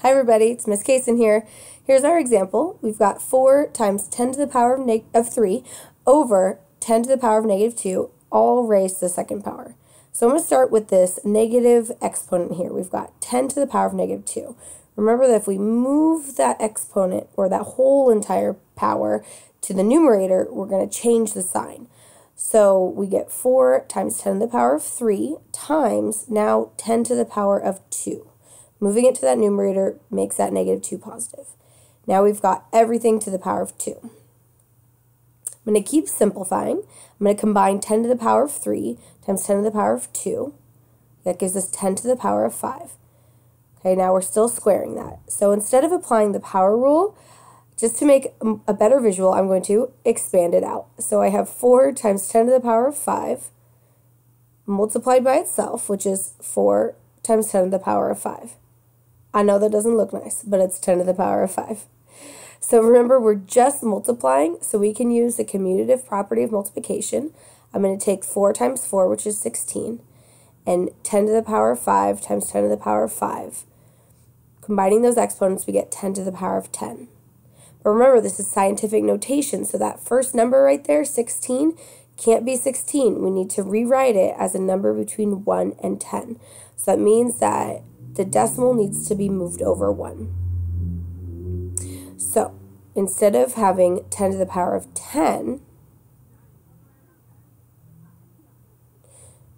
Hi everybody, it's Miss Kayson here. Here's our example. We've got 4 times 10 to the power of, of 3 over 10 to the power of negative 2, all raised to the second power. So I'm going to start with this negative exponent here. We've got 10 to the power of negative 2. Remember that if we move that exponent, or that whole entire power, to the numerator, we're going to change the sign. So we get 4 times 10 to the power of 3 times now 10 to the power of 2. Moving it to that numerator makes that negative 2 positive. Now we've got everything to the power of 2. I'm going to keep simplifying. I'm going to combine 10 to the power of 3 times 10 to the power of 2. That gives us 10 to the power of 5. Okay, now we're still squaring that. So instead of applying the power rule, just to make a better visual, I'm going to expand it out. So I have 4 times 10 to the power of 5 multiplied by itself, which is 4 times 10 to the power of 5. I know that doesn't look nice, but it's 10 to the power of 5. So remember, we're just multiplying, so we can use the commutative property of multiplication. I'm going to take 4 times 4, which is 16, and 10 to the power of 5 times 10 to the power of 5. Combining those exponents, we get 10 to the power of 10. But remember, this is scientific notation, so that first number right there, 16, can't be 16. We need to rewrite it as a number between 1 and 10. So that means that the decimal needs to be moved over 1. So instead of having 10 to the power of 10,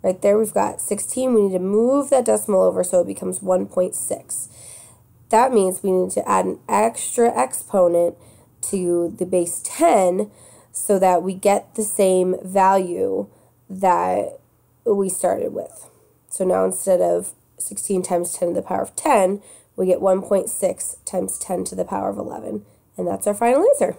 right there we've got 16. We need to move that decimal over so it becomes 1.6. That means we need to add an extra exponent to the base 10 so that we get the same value that we started with. So now instead of 16 times 10 to the power of 10, we get 1.6 times 10 to the power of 11. And that's our final answer.